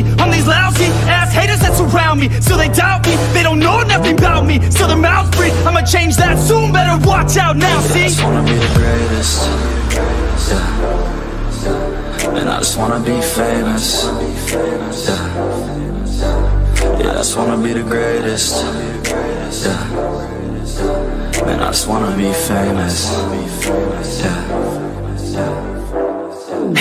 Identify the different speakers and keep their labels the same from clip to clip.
Speaker 1: On these lousy ass haters that surround me So they doubt me, they don't know nothing about me So free, I'ma change that soon Better watch out now, see?
Speaker 2: I just wanna be the greatest. Yeah. And I just wanna be famous. Yeah. Yeah, I just wanna be the greatest. Yeah. Man, I just wanna be famous. Yeah.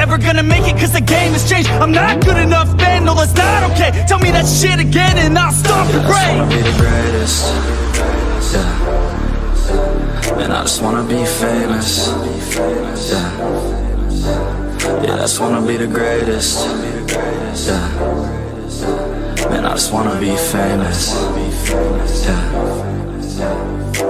Speaker 1: ever gonna make it cause the game has changed I'm not good enough, man, no that's not okay Tell me that shit again and I'll stop
Speaker 2: Yeah,
Speaker 1: the
Speaker 2: I just wanna be the greatest. Yeah. And I just wanna be famous. Yeah. Yeah, I just wanna be the greatest. Yeah. Man, I just wanna be famous. Yeah.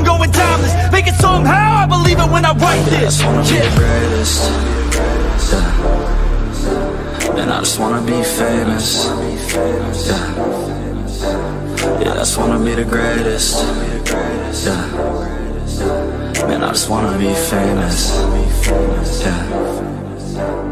Speaker 1: down and I keep on going timeless Make it somehow, I believe it when I write
Speaker 2: I
Speaker 1: this
Speaker 2: just wanna be
Speaker 1: Yeah.
Speaker 2: the greatest. Yeah. And I just wanna be famous. Yeah. Yeah, I just wanna be the greatest. Yeah. Man, I just wanna be famous. Yeah.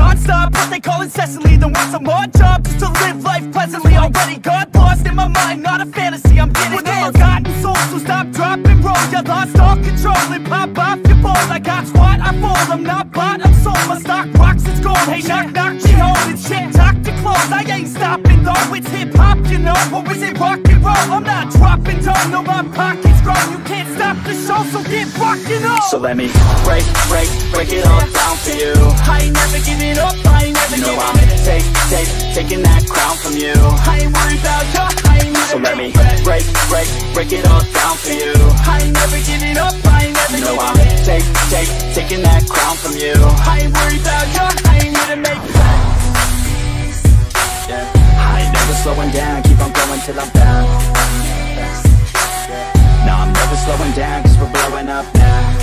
Speaker 1: non-stop, what they call incessantly. Than work some odd job just to live life pleasantly. Already got lost in my mind, not a fantasy. I'm getting there forgotten soul, so stop, drop, and roll. You lost all control and pop off your ball. I got squat, I fall, I'm not bought, I'm sold. My stock rocks, it's gold, hey knock, knock, she holding shit Talk to close, I ain't stopping though. It's hip-hop, you know, or is it rock and roll? I'm not dropping down, no my pockets grow You can't stop the show, so get rockin' on
Speaker 3: So let me break, break, break it all down for you.
Speaker 1: I ain't never giving up, I ain't never
Speaker 3: You know I'm take, take, taking that crown from you.
Speaker 1: I ain't worried about you, I ain't never
Speaker 3: So let me break, break, break it all down for you.
Speaker 1: I ain't never giving up, I ain't never
Speaker 3: You know I'm
Speaker 1: up.
Speaker 3: take, take, taking that crown from you.
Speaker 1: I ain't worried about you, I ain't here to make plans.
Speaker 3: Yeah. I ain't never slowing down, keep on going till I'm down. Slowing down, cause we're blowing up now.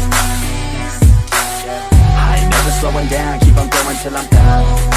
Speaker 3: I ain't never slowing down, keep on going till I'm down.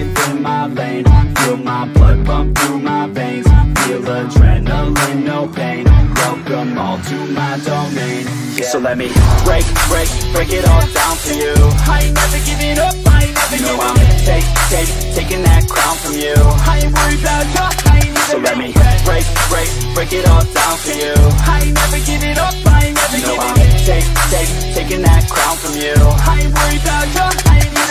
Speaker 3: my lane Feel my blood pump through my veins. Feel adrenaline, no pain. Welcome all to my domain. Yeah. So let me break, break, break it all down for you.
Speaker 1: I ain't never giving up, I ain't never
Speaker 3: You know I'm take, take, taking that crown from you.
Speaker 1: I ain't worried about ya, I ain't
Speaker 3: So let me break, break, break it all down for you.
Speaker 1: I ain't never giving up, I ain't never
Speaker 3: You know I'm take, take, taking that crown from you.
Speaker 1: I ain't worried about ya, even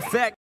Speaker 4: effect